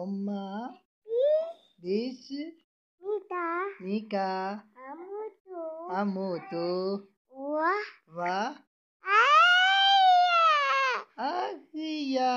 Alma. Bicho. Mica. Mica. Amuto. Amuto. Ua. Vá. Aia. Aia.